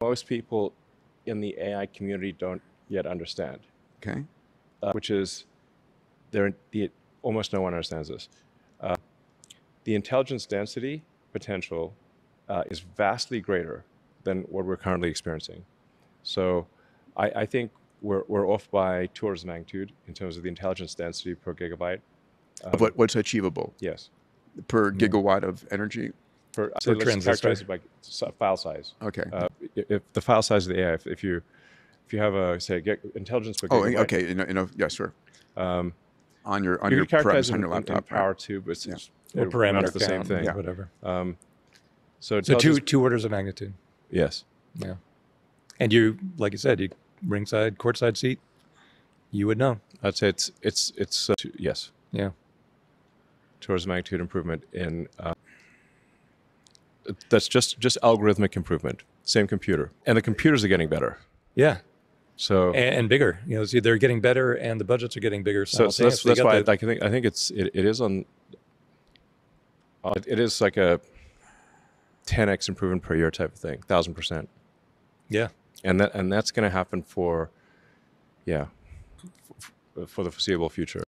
most people in the AI community don't yet understand, Okay. uh, which is there. The almost no one understands this. Uh, the intelligence density potential uh, is vastly greater than what we're currently experiencing. So, I, I think we're, we're off by two orders of magnitude in terms of the intelligence density per gigabyte. Um, what, what's achievable Yes. per gigawatt of energy? For, so let's transistor. characterize it by file size. Okay. Uh, if the file size of the AI, if, if you if you have a say get intelligence per oh, gigabyte, okay. You know, you know, yeah, sure. um, On your on you your can premise on in, your in- in laptop. right? power too, but it's, Yeah. it's Or it parameter runs the same thing. Yeah. whatever. Um, so So two two orders of magnitude. yes, Yeah. And you, like you said, you ringside, courtside seat, you would know. I'd say it's it's it's uh, two, yes Yeah. towards magnitude improvement in. Uh, that's just just algorithmic improvement. Same computer, and the computers are getting better. Yeah. So And, and bigger. You know, see, they're getting better and the budgets are getting bigger. so, so that's that's why the- I think I think it's it, it is on. It is like a 10x improvement per year type of thing, thousand percent, yeah. and that and that's going to happen for, yeah, f- f- for the foreseeable future.